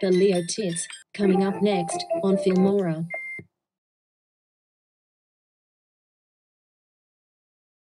The Leo Tits, coming up next on Filmora.